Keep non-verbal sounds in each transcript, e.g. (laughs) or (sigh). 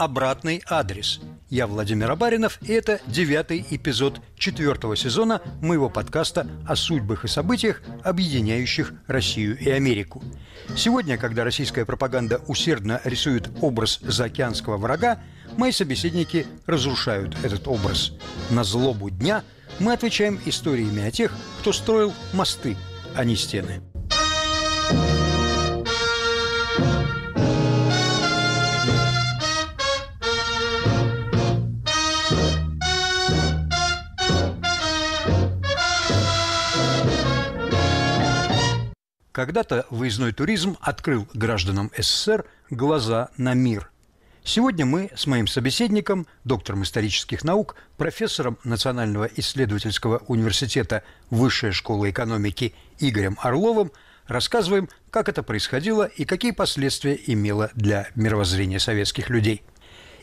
«Обратный адрес». Я Владимир Абаринов, и это девятый эпизод четвертого сезона моего подкаста о судьбах и событиях, объединяющих Россию и Америку. Сегодня, когда российская пропаганда усердно рисует образ заокеанского врага, мои собеседники разрушают этот образ. На злобу дня мы отвечаем историями о тех, кто строил мосты, а не стены. Когда-то выездной туризм открыл гражданам СССР глаза на мир. Сегодня мы с моим собеседником, доктором исторических наук, профессором Национального исследовательского университета Высшей школы экономики Игорем Орловым рассказываем, как это происходило и какие последствия имело для мировоззрения советских людей.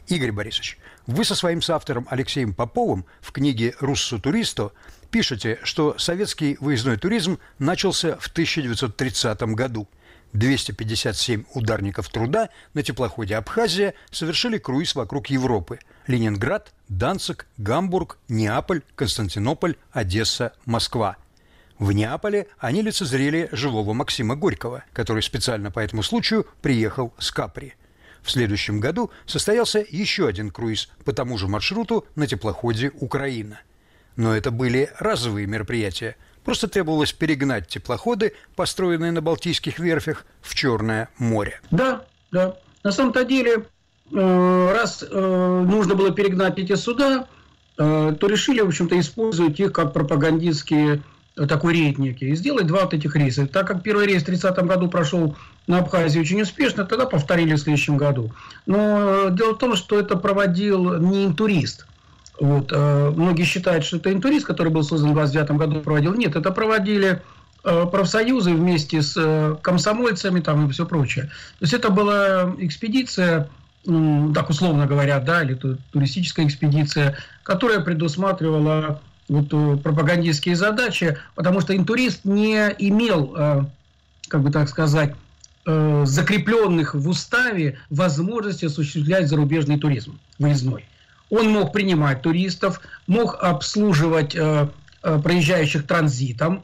Игорь Борисович, вы со своим соавтором Алексеем Поповым в книге «Руссо туристо» пишете, что советский выездной туризм начался в 1930 году. 257 ударников труда на теплоходе «Абхазия» совершили круиз вокруг Европы. Ленинград, Данцик, Гамбург, Неаполь, Константинополь, Одесса, Москва. В Неаполе они лицезрели живого Максима Горького, который специально по этому случаю приехал с Капри – в следующем году состоялся еще один круиз по тому же маршруту на теплоходе «Украина». Но это были разовые мероприятия. Просто требовалось перегнать теплоходы, построенные на Балтийских верфях, в Черное море. Да, да. На самом-то деле, э, раз э, нужно было перегнать эти суда, э, то решили, в общем-то, использовать их как пропагандистские такой рейд некий, и сделать два вот этих рейса. Так как первый рейс в 30 году прошел на Абхазии очень успешно, тогда повторили в следующем году. Но дело в том, что это проводил не турист. Вот, э, многие считают, что это интурист, который был создан в 29 году, проводил. Нет, это проводили э, профсоюзы вместе с э, комсомольцами там и все прочее. То есть это была экспедиция, так условно говоря, да, или туристическая экспедиция, которая предусматривала вот, э, пропагандистские задачи, потому что интурист не имел, э, как бы так сказать, э, закрепленных в уставе возможности осуществлять зарубежный туризм выездной. Он мог принимать туристов, мог обслуживать проезжающих транзитом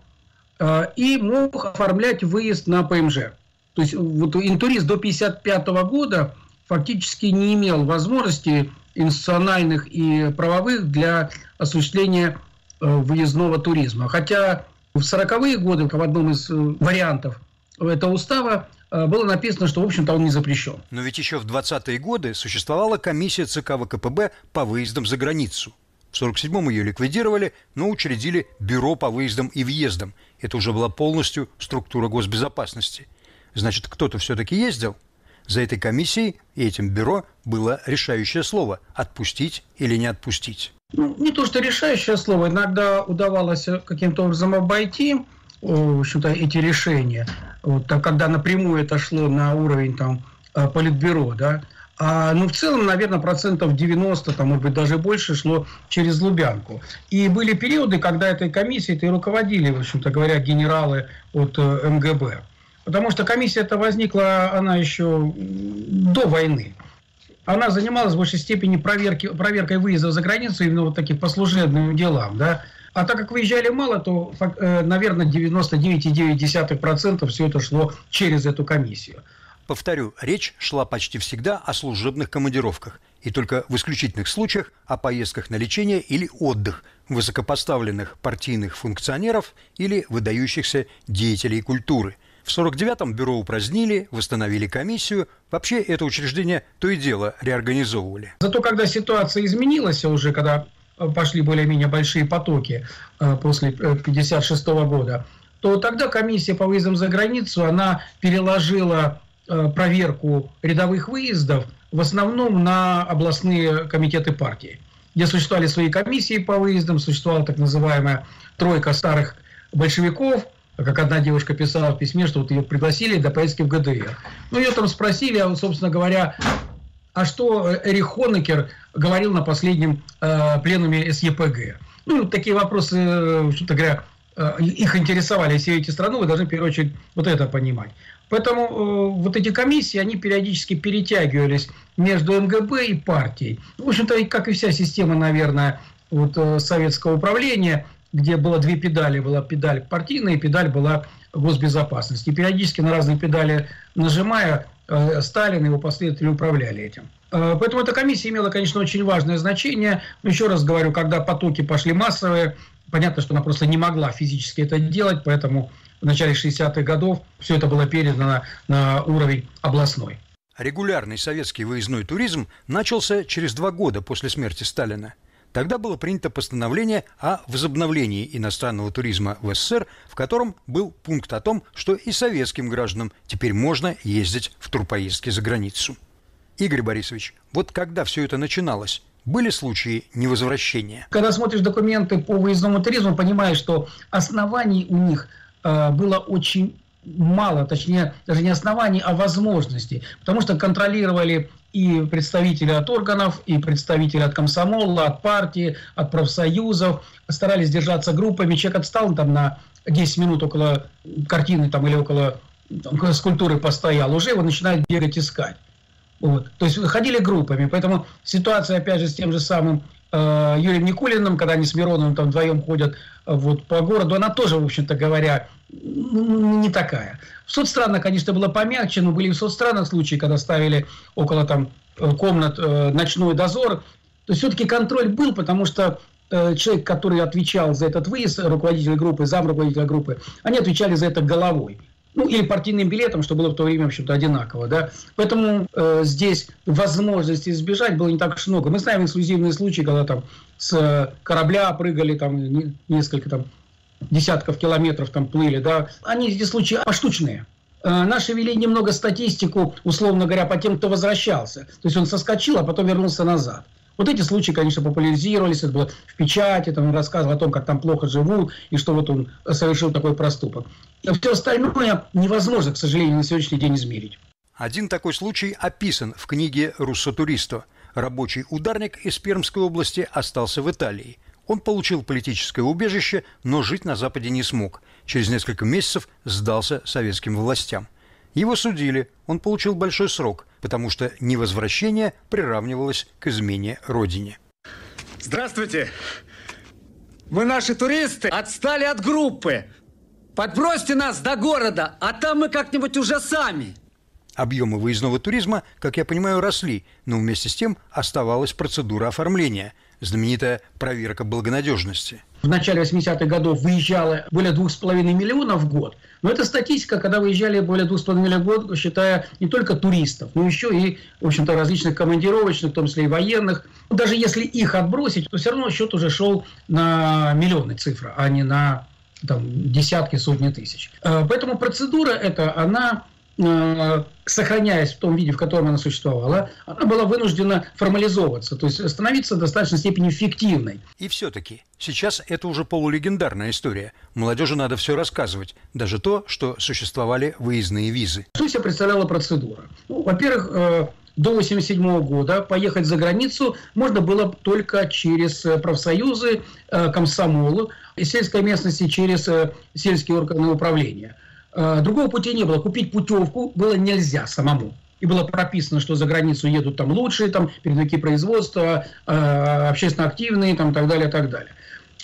и мог оформлять выезд на ПМЖ. То есть вот интурист до 1955 года фактически не имел возможности институциональных и правовых для осуществления Э, выездного туризма. Хотя в 40-е годы в одном из э, вариантов этого устава э, было написано, что, в общем-то, он не запрещен. Но ведь еще в 20-е годы существовала комиссия ЦК ВКПБ по выездам за границу. В 47-м ее ликвидировали, но учредили бюро по выездам и въездам. Это уже была полностью структура госбезопасности. Значит, кто-то все-таки ездил? За этой комиссией и этим бюро было решающее слово – отпустить или не отпустить ну, не то что решающее слово, иногда удавалось каким-то образом обойти в общем-то, эти решения, вот, так, когда напрямую это шло на уровень там, э, политбюро, да, а, ну, в целом, наверное, процентов 90, там, может быть, даже больше шло через Лубянку. И были периоды, когда этой комиссией-то и руководили, в общем-то говоря, генералы от э, МГБ. Потому что комиссия эта возникла, она еще до войны она занималась в большей степени проверки, проверкой выезда за границу именно вот таких по служебным делам, да. А так как выезжали мало, то, э, наверное, 99,9% все это шло через эту комиссию. Повторю, речь шла почти всегда о служебных командировках и только в исключительных случаях о поездках на лечение или отдых высокопоставленных партийных функционеров или выдающихся деятелей культуры – в 49-м бюро упразднили, восстановили комиссию. Вообще это учреждение то и дело реорганизовывали. Зато когда ситуация изменилась уже, когда пошли более-менее большие потоки э, после 1956 э, года, то тогда комиссия по выездам за границу, она переложила проверку рядовых выездов в основном на областные комитеты партии, где существовали свои комиссии по выездам, существовала так называемая тройка старых большевиков – как одна девушка писала в письме, что вот ее пригласили до поездки в ГДР. Ну, ее там спросили, а, собственно говоря, а что Эрих Хонекер говорил на последнем э, пленуме СЕПГ? Ну, такие вопросы, что-то говоря, э, их интересовали все эти страны, вы должны в первую очередь вот это понимать. Поэтому э, вот эти комиссии, они периодически перетягивались между МГБ и партией. В общем-то, как и вся система, наверное, вот, э, советского управления, где было две педали. Была педаль партийная и педаль была госбезопасности. И периодически на разные педали нажимая, э, Сталин и его последователи управляли этим. Э, поэтому эта комиссия имела, конечно, очень важное значение. Но еще раз говорю, когда потоки пошли массовые, понятно, что она просто не могла физически это делать, поэтому в начале 60-х годов все это было передано на уровень областной. Регулярный советский выездной туризм начался через два года после смерти Сталина. Тогда было принято постановление о возобновлении иностранного туризма в СССР, в котором был пункт о том, что и советским гражданам теперь можно ездить в турпоездки за границу. Игорь Борисович, вот когда все это начиналось, были случаи невозвращения? Когда смотришь документы по выездному туризму, понимаешь, что оснований у них э, было очень мало, точнее, даже не оснований, а возможностей. Потому что контролировали и представители от органов, и представители от комсомола, от партии, от профсоюзов. Старались держаться группами. Человек отстал там на 10 минут около картины там, или около там, скульптуры постоял, уже его начинают бегать искать. Вот. То есть ходили группами. Поэтому ситуация, опять же, с тем же самым э, Юрием Никулиным, когда они с Мироновым там вдвоем ходят э, вот, по городу, она тоже, в общем-то говоря, не такая. В соцстранах, конечно, было помягче, но были и в соцстранах случаи, когда ставили около там э, комнат ночной дозор. То есть все-таки контроль был, потому что человек, который отвечал за этот выезд, руководитель группы, зам руководителя группы, они отвечали за это головой. Ну, или партийным билетом, что было в то время, в общем-то, одинаково. Да? Поэтому э, здесь возможности избежать было не так уж много. Мы знаем эксклюзивные случаи, когда там с корабля прыгали там несколько там десятков километров там плыли, да, они эти случаи поштучные. Э, наши вели немного статистику, условно говоря, по тем, кто возвращался. То есть он соскочил, а потом вернулся назад. Вот эти случаи, конечно, популяризировались, это было в печати, там рассказывал о том, как там плохо живут, и что вот он совершил такой проступок. А все остальное невозможно, к сожалению, на сегодняшний день измерить. Один такой случай описан в книге «Руссо-туристо». Рабочий ударник из Пермской области остался в Италии. Он получил политическое убежище, но жить на Западе не смог. Через несколько месяцев сдался советским властям. Его судили, он получил большой срок, потому что невозвращение приравнивалось к измене родине. Здравствуйте! Мы наши туристы отстали от группы. Подбросьте нас до города, а там мы как-нибудь уже сами. Объемы выездного туризма, как я понимаю, росли, но вместе с тем оставалась процедура оформления, знаменитая проверка благонадежности. В начале 80-х годов выезжало более 2,5 миллионов в год. Но это статистика, когда выезжали более 2,5 миллионов в год, считая не только туристов, но еще и, в общем-то, различных командировочных, в том числе и военных. Даже если их отбросить, то все равно счет уже шел на миллионы цифры, а не на там, десятки, сотни тысяч. Э, поэтому процедура эта, она сохраняясь в том виде, в котором она существовала, она была вынуждена формализовываться, то есть становиться в достаточной степени фиктивной. И все-таки сейчас это уже полулегендарная история. Молодежи надо все рассказывать, даже то, что существовали выездные визы. Что себя представляла процедура? Ну, во-первых, э, до 1987 года поехать за границу можно было только через э, профсоюзы, комсомолы, и сельской местности через сельские органы управления – Э, другого пути не было. Купить путевку было нельзя самому. И было прописано, что за границу едут там лучшие, там, передовики производства, э, общественно активные, там, так далее, так далее.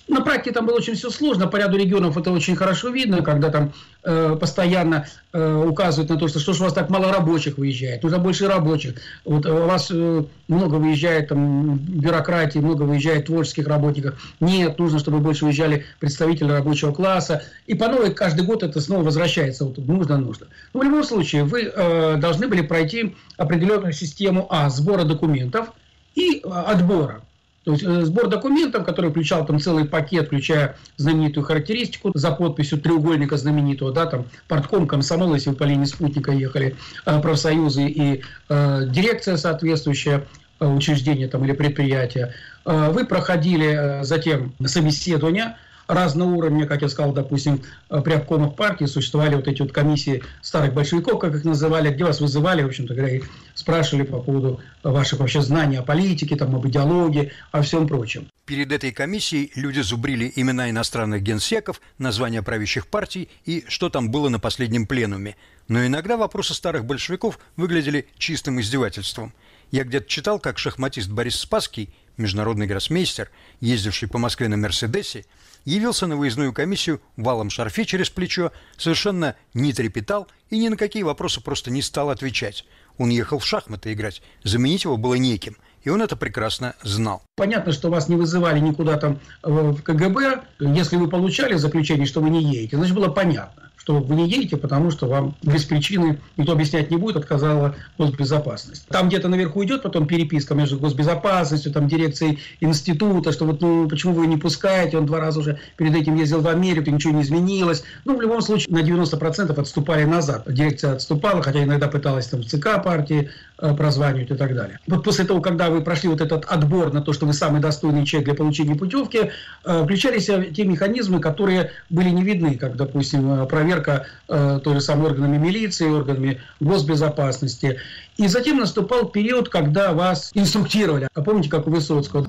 На практике там было очень все сложно, по ряду регионов это очень хорошо видно, когда там э, постоянно э, указывают на то, что что ж у вас так мало рабочих выезжает, нужно больше рабочих. Вот у вас э, много выезжает там бюрократии, много выезжает творческих работников. Нет, нужно, чтобы больше выезжали представители рабочего класса. И по новой каждый год это снова возвращается. Вот нужно, нужно. Но в любом случае вы э, должны были пройти определенную систему а сбора документов и э, отбора. То есть э, сбор документов, который включал там целый пакет, включая знаменитую характеристику за подписью треугольника знаменитого, да, там портком, комсомол, если вы по линии спутника ехали, э, профсоюзы и э, дирекция соответствующая, учреждения там, или предприятия. Вы проходили затем собеседование, разного уровня, как я сказал, допустим, при обкомах партии существовали вот эти вот комиссии старых большевиков, как их называли, где вас вызывали, в общем-то говоря, и спрашивали по поводу ваших вообще знаний о политике, там, об идеологии, о всем прочем. Перед этой комиссией люди зубрили имена иностранных генсеков, названия правящих партий и что там было на последнем пленуме. Но иногда вопросы старых большевиков выглядели чистым издевательством. Я где-то читал, как шахматист Борис Спасский, международный гроссмейстер, ездивший по Москве на «Мерседесе», явился на выездную комиссию валом шарфе через плечо, совершенно не трепетал и ни на какие вопросы просто не стал отвечать. Он ехал в шахматы играть, заменить его было неким – и он это прекрасно знал. Понятно, что вас не вызывали никуда там в КГБ. Если вы получали заключение, что вы не едете, значит, было понятно что вы не едете, потому что вам без причины никто объяснять не будет, отказала госбезопасность. Там где-то наверху идет потом переписка между госбезопасностью, там дирекцией института, что вот ну почему вы не пускаете, он два раза уже перед этим ездил в Америку, ничего не изменилось. Ну, в любом случае, на 90% отступали назад. Дирекция отступала, хотя иногда пыталась там в ЦК партии э, прозванивать и так далее. Вот после того, когда вы прошли вот этот отбор на то, что вы самый достойный человек для получения путевки, э, включались те механизмы, которые были не видны, как, допустим, проверка э, той же самой органами милиции, органами госбезопасности. И затем наступал период, когда вас инструктировали. А помните, как у Высоцкого?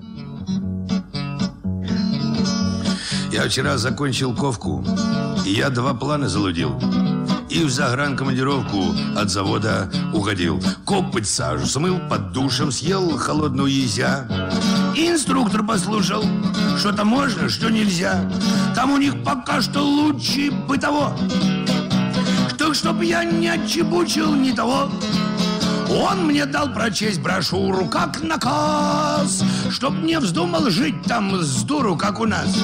Я вчера закончил ковку, и я два плана залудил. И в загранкомандировку от завода уходил. Копоть сажу смыл, под душем съел холодную езя. Инструктор послушал, что-то можно, что нельзя. Там у них пока что лучше бытово. Так чтоб я не отчебучил ни того, он мне дал прочесть брошюру как наказ, чтоб не вздумал жить там с дуру, как у нас.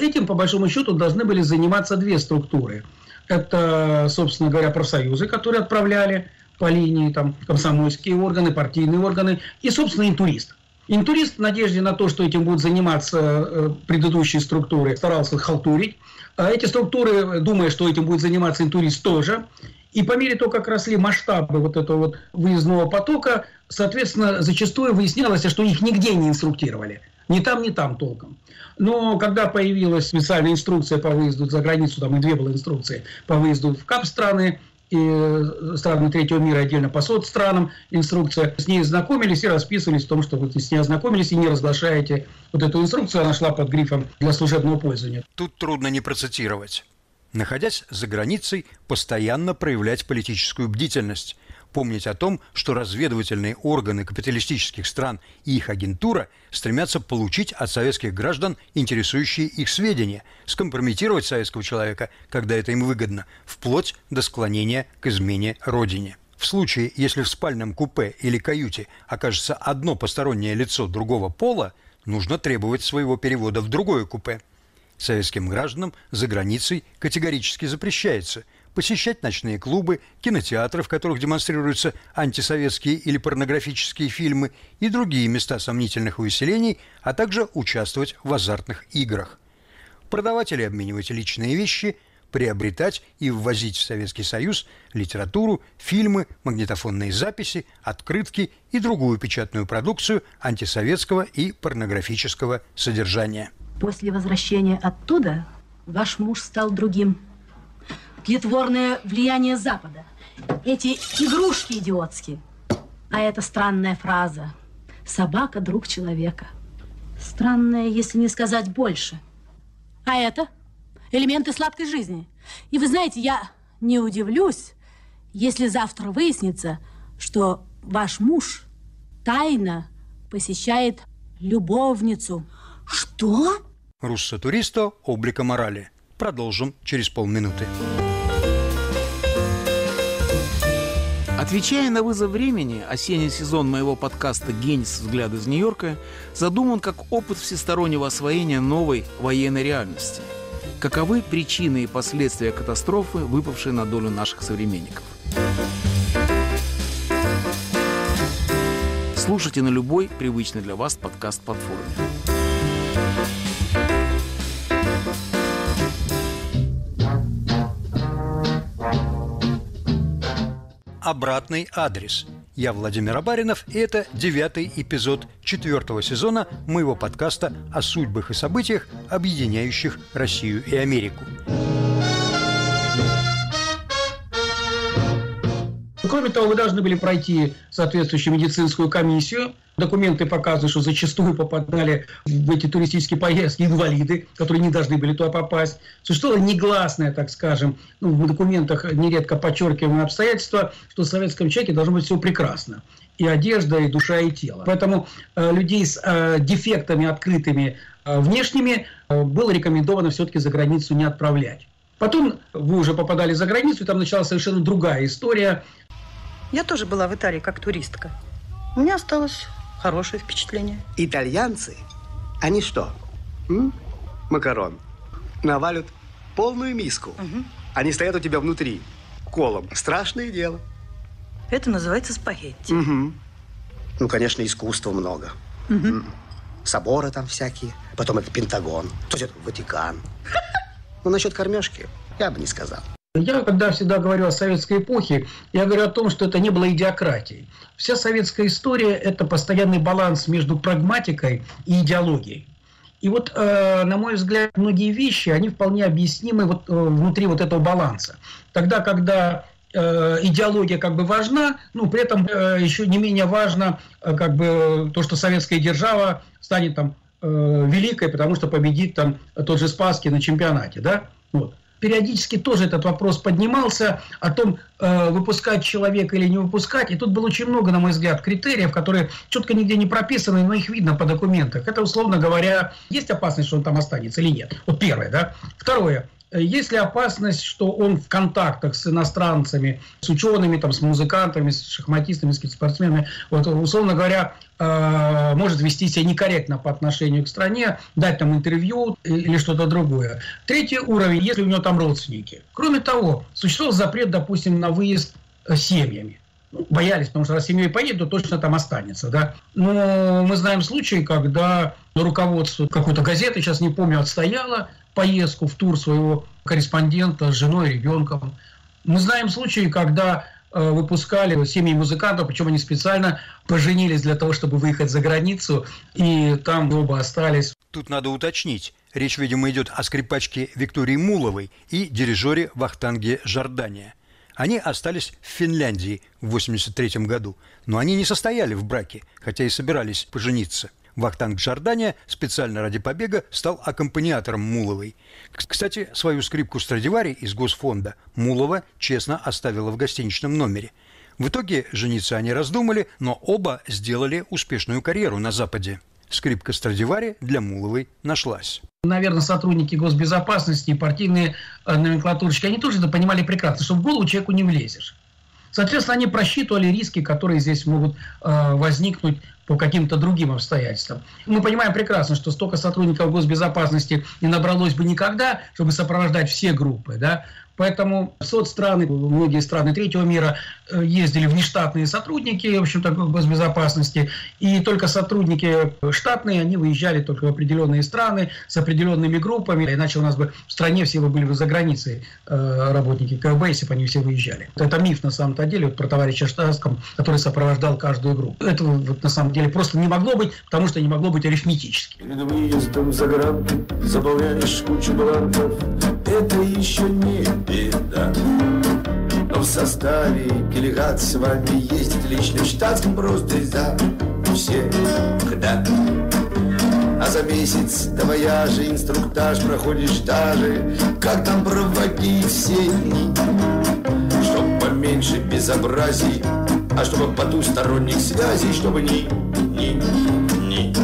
Этим, по большому счету, должны были заниматься две структуры. Это, собственно говоря, профсоюзы, которые отправляли по линии там, комсомольские органы, партийные органы, и, собственно, интурист. Интурист в надежде на то, что этим будут заниматься э, предыдущие структуры, старался халтурить. А эти структуры, думая, что этим будет заниматься интурист тоже, и по мере того, как росли масштабы вот этого вот выездного потока, соответственно, зачастую выяснялось, что их нигде не инструктировали. Ни там, ни там толком. Но когда появилась специальная инструкция по выезду за границу, там и две было инструкции по выезду в КАП-страны, и э, страны третьего мира отдельно по соцстранам инструкция. С ней знакомились и расписывались в том, что вы с ней ознакомились и не разглашаете вот эту инструкцию. Она шла под грифом для служебного пользования. Тут трудно не процитировать. Находясь за границей, постоянно проявлять политическую бдительность, помнить о том, что разведывательные органы капиталистических стран и их агентура стремятся получить от советских граждан интересующие их сведения, скомпрометировать советского человека, когда это им выгодно, вплоть до склонения к измене Родине. В случае, если в спальном купе или каюте окажется одно постороннее лицо другого пола, нужно требовать своего перевода в другое купе. Советским гражданам за границей категорически запрещается – посещать ночные клубы, кинотеатры, в которых демонстрируются антисоветские или порнографические фильмы и другие места сомнительных увеселений, а также участвовать в азартных играх. Продавать или обменивать личные вещи, приобретать и ввозить в Советский Союз литературу, фильмы, магнитофонные записи, открытки и другую печатную продукцию антисоветского и порнографического содержания. После возвращения оттуда ваш муж стал другим тлетворное влияние Запада. Эти игрушки идиотские. А эта странная фраза «собака – друг человека». Странная, если не сказать больше. А это элементы сладкой жизни. И вы знаете, я не удивлюсь, если завтра выяснится, что ваш муж тайно посещает любовницу. Что? Руссо-туристо облика морали. Продолжим через полминуты. Отвечая на вызов времени, осенний сезон моего подкаста «Генис. Взгляд из Нью-Йорка» задуман как опыт всестороннего освоения новой военной реальности. Каковы причины и последствия катастрофы, выпавшей на долю наших современников? Слушайте на любой привычный для вас подкаст-платформе. Обратный адрес Я Владимир Абаринов, и это девятый эпизод четвертого сезона моего подкаста о судьбах и событиях, объединяющих Россию и Америку. Кроме того, вы должны были пройти соответствующую медицинскую комиссию. Документы показывают, что зачастую попадали в эти туристические поездки инвалиды, которые не должны были туда попасть. Существовало негласное, так скажем, ну, в документах нередко подчеркиваемое обстоятельство, что в советском человеке должно быть все прекрасно и одежда, и душа, и тело. Поэтому э, людей с э, дефектами открытыми э, внешними э, было рекомендовано все-таки за границу не отправлять. Потом вы уже попадали за границу, и там началась совершенно другая история. Я тоже была в Италии как туристка. У меня осталось хорошее впечатление. Итальянцы, они что? М? Макарон. Навалят полную миску. Угу. Они стоят у тебя внутри, колом. Страшное дело. Это называется спагетти. Угу. Ну, конечно, искусства много. Угу. Соборы там всякие. Потом это Пентагон. То есть это Ватикан. (laughs) Ну, насчет кормежки я бы не сказал. Я, когда всегда говорю о советской эпохе, я говорю о том, что это не было идиократией. Вся советская история – это постоянный баланс между прагматикой и идеологией. И вот, э, на мой взгляд, многие вещи, они вполне объяснимы вот, э, внутри вот этого баланса. Тогда, когда э, идеология как бы важна, ну, при этом э, еще не менее важно э, как бы то, что советская держава станет там э, великой, потому что победит там тот же Спасский на чемпионате, да, вот периодически тоже этот вопрос поднимался о том, э, выпускать человека или не выпускать. И тут было очень много, на мой взгляд, критериев, которые четко нигде не прописаны, но их видно по документах. Это, условно говоря, есть опасность, что он там останется или нет. Вот первое, да. Второе. Есть ли опасность, что он в контактах с иностранцами, с учеными, там, с музыкантами, с шахматистами, с спортсменами, вот, условно говоря, э, может вести себя некорректно по отношению к стране, дать там интервью или что-то другое. Третий уровень, если у него там родственники. Кроме того, существовал запрет, допустим, на выезд э, семьями ну, боялись, потому что раз семьей поедет, то точно там останется. Да? Но мы знаем случаи, когда руководство какой-то газеты, сейчас не помню, отстояло поездку в тур своего корреспондента с женой и ребенком. Мы знаем случаи, когда э, выпускали семьи музыкантов, причем они специально поженились для того, чтобы выехать за границу, и там оба остались. Тут надо уточнить. Речь, видимо, идет о скрипачке Виктории Муловой и дирижере Вахтанге Жордания. Они остались в Финляндии в 1983 году, но они не состояли в браке, хотя и собирались пожениться – Вахтанг Жордания специально ради побега стал аккомпаниатором Муловой. Кстати, свою скрипку Страдивари из Госфонда Мулова честно оставила в гостиничном номере. В итоге жениться они раздумали, но оба сделали успешную карьеру на Западе. Скрипка Страдивари для Муловой нашлась. Наверное, сотрудники госбезопасности и партийные э, номенклатурщики, они тоже это понимали прекрасно, что в голову человеку не влезешь. Соответственно, они просчитывали риски, которые здесь могут э, возникнуть по каким-то другим обстоятельствам. Мы понимаем прекрасно, что столько сотрудников госбезопасности не набралось бы никогда, чтобы сопровождать все группы. Да? Поэтому соцстраны, многие страны третьего мира э, ездили внештатные сотрудники, в общем-то, госбезопасности, и только сотрудники штатные, они выезжали только в определенные страны с определенными группами, иначе у нас бы в стране все бы были бы за границей э, работники КГБ, если бы они все выезжали. Это миф на самом-то деле вот, про товарища Штатском, который сопровождал каждую группу. Этого вот, на самом деле просто не могло быть, потому что не могло быть арифметически. Перед выездом за грант заполняешь кучу бланков, это еще не беда. Но в составе делегации с вами ездит лично в штатском просто за всегда. А за месяц до вояжа инструктаж проходишь даже, как там проводить все дни. Чтоб поменьше безобразий, а чтобы потусторонних связей, чтобы ни, ни, ни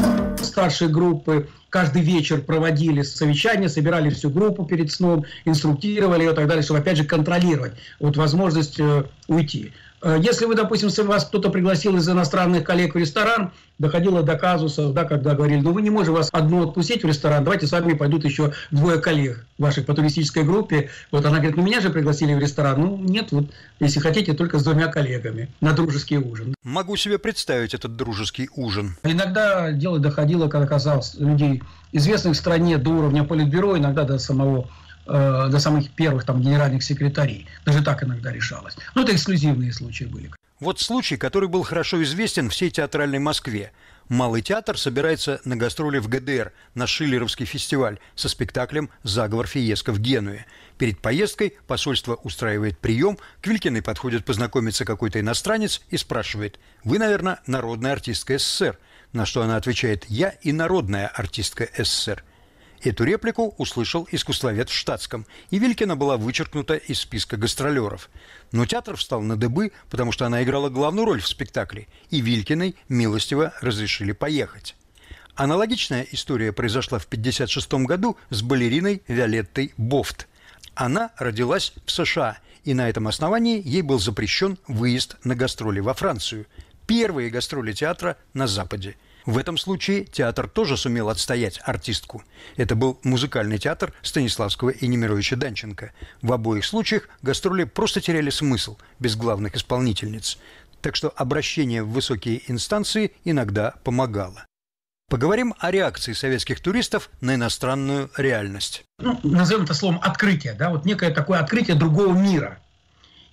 старшие группы каждый вечер проводили совещания, собирали всю группу перед сном, инструктировали ее и так далее, чтобы опять же контролировать вот возможность э, уйти. Э, если вы, допустим, вас кто-то пригласил из иностранных коллег в ресторан, доходило до казусов, да, когда говорили, ну вы не можете вас одну отпустить в ресторан, давайте с вами пойдут еще двое коллег ваших по туристической группе. Вот она говорит, ну меня же пригласили в ресторан. Ну нет, вот если хотите, только с двумя коллегами на дружеский ужин. Могу себе представить этот дружеский ужин. Иногда дело доходило, как оказалось, людей известных в стране до уровня политбюро, иногда до самого до самых первых там генеральных секретарей. Даже так иногда решалось. Но это эксклюзивные случаи были. Вот случай, который был хорошо известен всей театральной Москве. Малый театр собирается на гастроли в ГДР на Шиллеровский фестиваль со спектаклем «Заговор Фиеско» в Генуе. Перед поездкой посольство устраивает прием, к Вилькиной подходит познакомиться какой-то иностранец и спрашивает «Вы, наверное, народная артистка СССР?» На что она отвечает «Я и народная артистка СССР». Эту реплику услышал искусствовед в штатском, и Вилькина была вычеркнута из списка гастролеров. Но театр встал на дыбы, потому что она играла главную роль в спектакле, и Вилькиной милостиво разрешили поехать. Аналогичная история произошла в 1956 году с балериной Виолеттой Бофт. Она родилась в США, и на этом основании ей был запрещен выезд на гастроли во Францию. Первые гастроли театра на Западе – в этом случае театр тоже сумел отстоять артистку. Это был музыкальный театр Станиславского и Немировича Данченко. В обоих случаях гастроли просто теряли смысл без главных исполнительниц. Так что обращение в высокие инстанции иногда помогало. Поговорим о реакции советских туристов на иностранную реальность. Ну, назовем это словом открытие, да, вот некое такое открытие другого мира.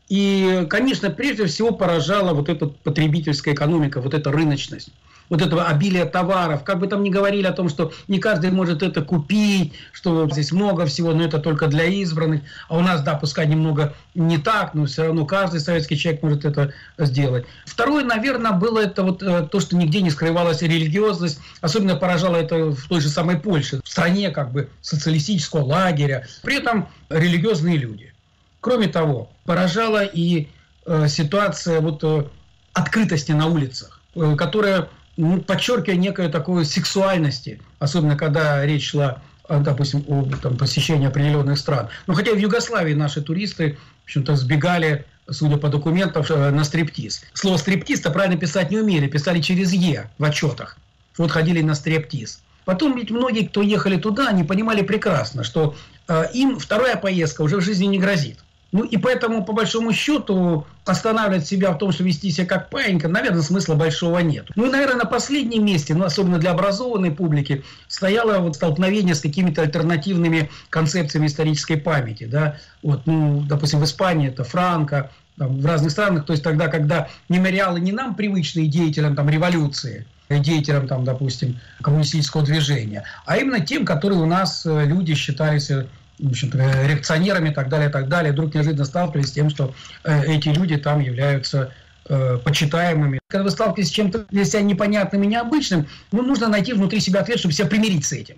И, конечно, прежде всего поражала вот эта потребительская экономика, вот эта рыночность вот этого обилия товаров. Как бы там ни говорили о том, что не каждый может это купить, что здесь много всего, но это только для избранных. А у нас, да, пускай немного не так, но все равно каждый советский человек может это сделать. Второе, наверное, было это вот э, то, что нигде не скрывалась религиозность. Особенно поражало это в той же самой Польше, в стране как бы социалистического лагеря. При этом религиозные люди. Кроме того, поражала и э, ситуация вот э, открытости на улицах, э, которая ну, подчеркивая некую такую сексуальности, особенно когда речь шла допустим, о там, посещении определенных стран. Но хотя в Югославии наши туристы, в общем-то, сбегали, судя по документам, э, на стриптиз. Слово стриптиз-то правильно писать не умели, писали через «е» в отчетах. Вот ходили на стриптиз. Потом ведь многие, кто ехали туда, они понимали прекрасно, что э, им вторая поездка уже в жизни не грозит. Ну и поэтому, по большому счету, останавливать себя в том, что вести себя как паинька, наверное, смысла большого нет. Ну и, наверное, на последнем месте, ну, особенно для образованной публики, стояло вот столкновение с какими-то альтернативными концепциями исторической памяти. Да? Вот, ну, допустим, в Испании это Франко, там, в разных странах, то есть тогда, когда мемориалы не нам привычные деятелям там, революции, деятелям, там, допустим, коммунистического движения, а именно тем, которые у нас э, люди считались э, в общем-то, реакционерами и так далее, и так далее, вдруг неожиданно сталкивались с тем, что э, эти люди там являются э, почитаемыми. Когда вы сталкиваетесь с чем-то для себя непонятным и необычным, ну, нужно найти внутри себя ответ, чтобы себя примирить с этим.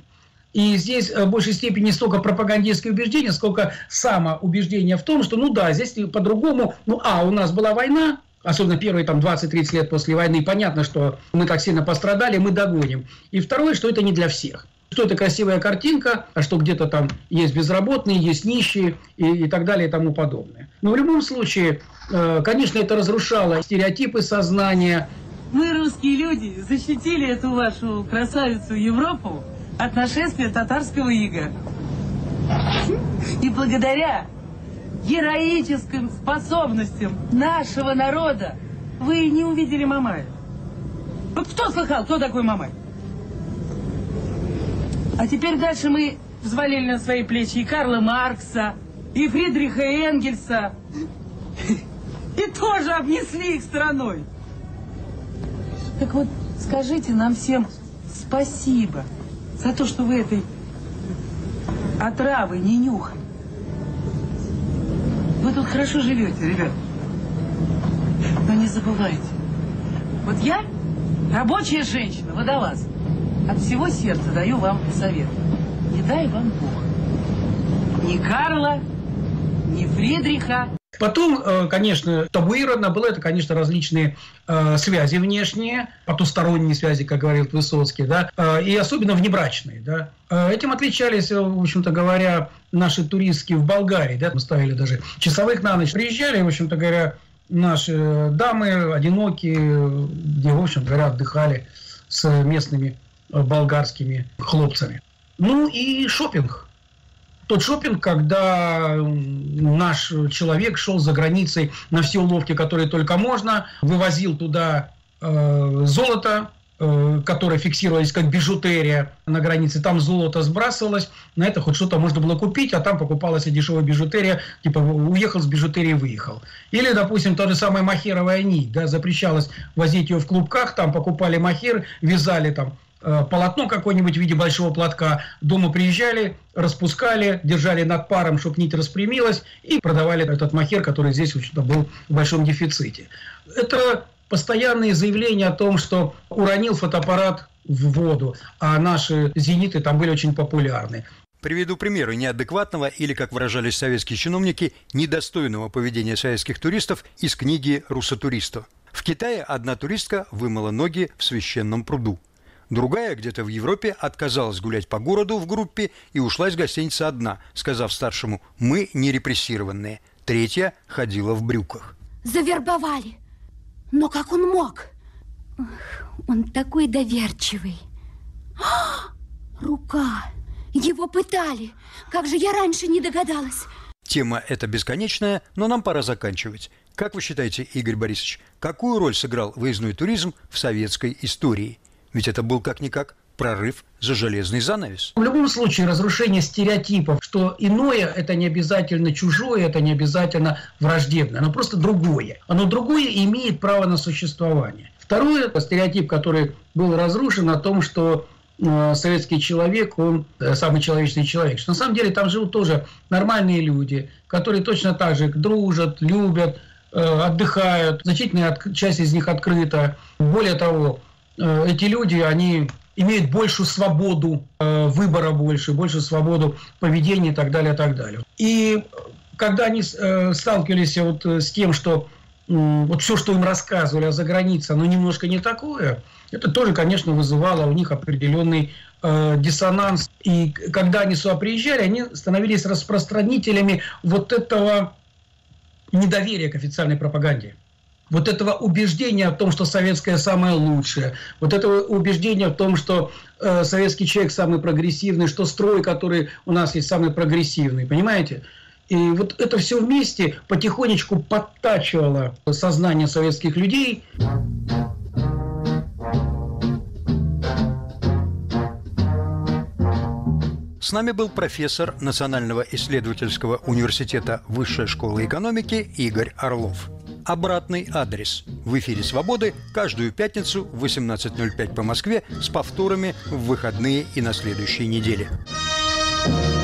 И здесь э, в большей степени не столько пропагандистские убеждения, сколько самоубеждение в том, что, ну да, здесь по-другому, ну а, у нас была война, особенно первые там 20-30 лет после войны, понятно, что мы так сильно пострадали, мы догоним. И второе, что это не для всех что это красивая картинка, а что где-то там есть безработные, есть нищие и, и так далее и тому подобное. Но в любом случае, э, конечно, это разрушало стереотипы сознания. Мы, русские люди, защитили эту вашу красавицу Европу от нашествия татарского ига. И благодаря героическим способностям нашего народа вы не увидели Мамая. Кто слыхал, кто такой Мамай? А теперь дальше мы взвалили на свои плечи и Карла Маркса, и Фридриха Энгельса. И тоже обнесли их стороной. Так вот, скажите нам всем спасибо за то, что вы этой отравы не нюхали. Вы тут хорошо живете, ребят. Но не забывайте. Вот я рабочая женщина, водолаз. От всего сердца даю вам совет. Не дай вам Бог. Ни Карла, ни Фридриха. Потом, э, конечно, табуировано было это, конечно, различные э, связи внешние, потусторонние связи, как говорил Высоцкий, да, э, и особенно внебрачные, да. Этим отличались, в общем-то говоря, наши туристки в Болгарии, да, мы ставили даже часовых на ночь, приезжали, в общем-то говоря, наши дамы одинокие, где, в общем-то говоря, отдыхали с местными болгарскими хлопцами. Ну и шопинг. Тот шопинг, когда наш человек шел за границей на все уловки, которые только можно, вывозил туда э, золото, э, которые фиксировались как бижутерия на границе, там золото сбрасывалось, на это хоть что-то можно было купить, а там покупалась дешевая бижутерия, типа уехал с бижутерии, выехал. Или, допустим, то же самое махеровая нить, да, запрещалось возить ее в клубках, там покупали махер, вязали там полотно какое-нибудь в виде большого платка, дома приезжали, распускали, держали над паром, чтобы нить распрямилась, и продавали этот махер, который здесь был в большом дефиците. Это постоянные заявления о том, что уронил фотоаппарат в воду, а наши зениты там были очень популярны. Приведу примеры неадекватного или, как выражались советские чиновники, недостойного поведения советских туристов из книги «Руссотуристу». В Китае одна туристка вымыла ноги в священном пруду. Другая где-то в Европе отказалась гулять по городу в группе и ушла из гостиницы одна, сказав старшему «мы не репрессированные». Третья ходила в брюках. Завербовали. Но как он мог? Ох, он такой доверчивый. А, рука. Его пытали. Как же я раньше не догадалась. Тема эта бесконечная, но нам пора заканчивать. Как вы считаете, Игорь Борисович, какую роль сыграл выездной туризм в советской истории – ведь это был как-никак прорыв за железный занавес. В любом случае, разрушение стереотипов, что иное – это не обязательно чужое, это не обязательно враждебное, оно просто другое. Оно другое имеет право на существование. Второе – стереотип, который был разрушен, о том, что э, советский человек, он э, самый человечный человек. Что на самом деле там живут тоже нормальные люди, которые точно так же дружат, любят, э, отдыхают. Значительная часть из них открыта. Более того, эти люди, они имеют большую свободу э, выбора больше, большую свободу поведения и так далее, и так далее. И когда они э, сталкивались вот с тем, что вот все, что им рассказывали о загранице, оно немножко не такое, это тоже, конечно, вызывало у них определенный э, диссонанс. И когда они сюда приезжали, они становились распространителями вот этого недоверия к официальной пропаганде вот этого убеждения о том, что советское самое лучшее, вот этого убеждения в том, что э, советский человек самый прогрессивный, что строй, который у нас есть, самый прогрессивный, понимаете? И вот это все вместе потихонечку подтачивало сознание советских людей. С нами был профессор Национального исследовательского университета Высшей школы экономики Игорь Орлов обратный адрес. В эфире «Свободы» каждую пятницу в 18.05 по Москве с повторами в выходные и на следующей неделе. thank you